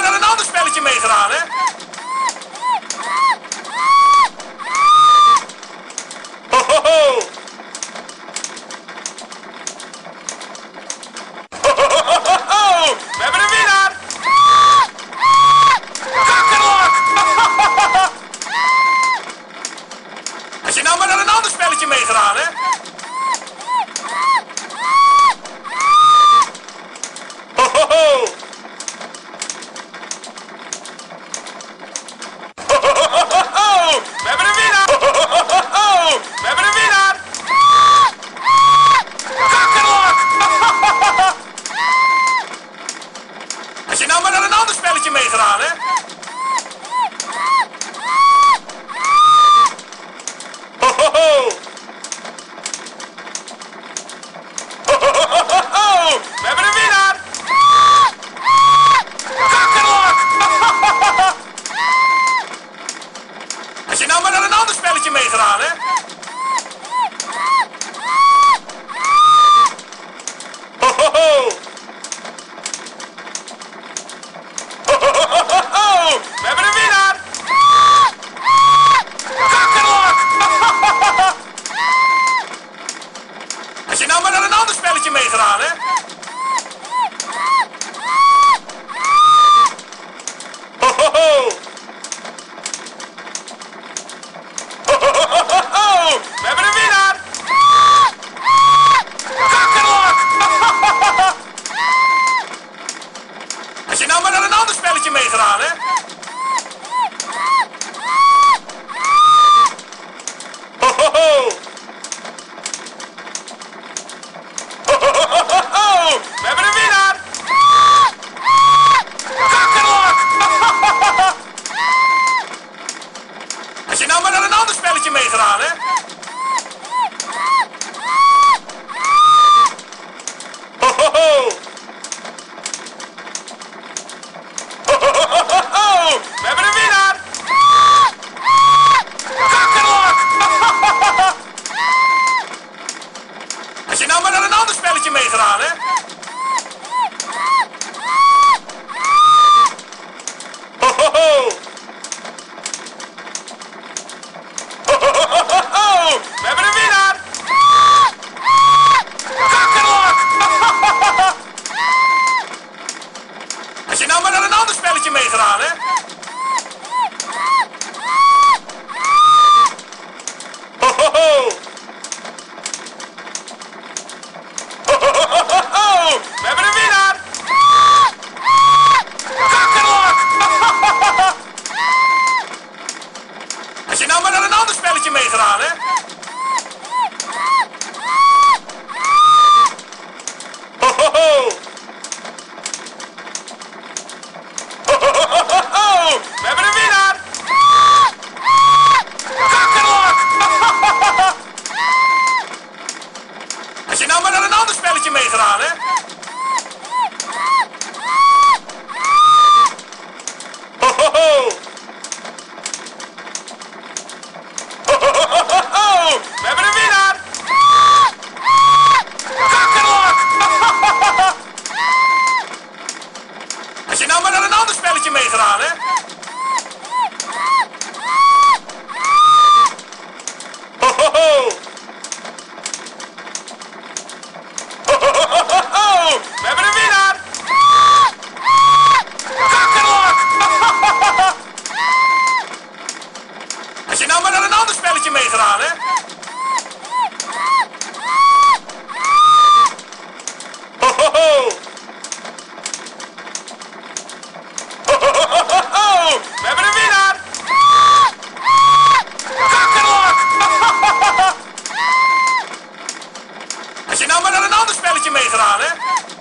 maar dan een ander spelletje meegedaan, hè? hè? We hebben een winnaar! Kakkerlak! Als je nou maar naar een ander spelletje meegedaan, hè? Meegeraan hè? Ho, ho, ho! Ho! We hebben een winnaar! Kakkerlak! Had je nou maar dan een ander spelletje meegeraden? hè?